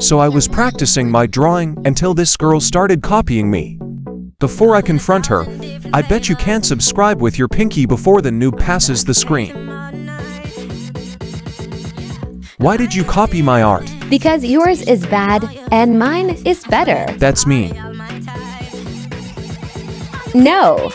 So I was practicing my drawing until this girl started copying me. Before I confront her, I bet you can't subscribe with your pinky before the noob passes the screen. Why did you copy my art? Because yours is bad and mine is better. That's me. No,